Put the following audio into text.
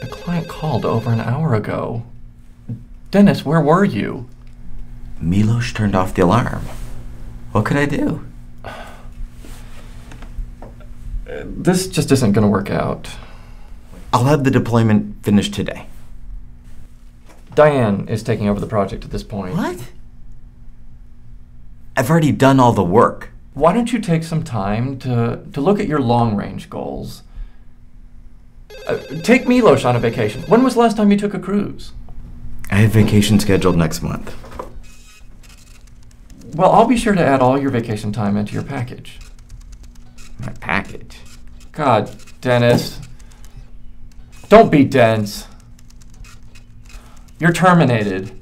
The client called over an hour ago. Dennis, where were you? Milos turned off the alarm. What could I do? This just isn't going to work out. I'll have the deployment finished today. Diane is taking over the project at this point. What? I've already done all the work. Why don't you take some time to, to look at your long range goals? Uh, take Milos on a vacation. When was the last time you took a cruise? I have vacation scheduled next month. Well, I'll be sure to add all your vacation time into your package. My package. God, Dennis. Don't be dense. You're terminated.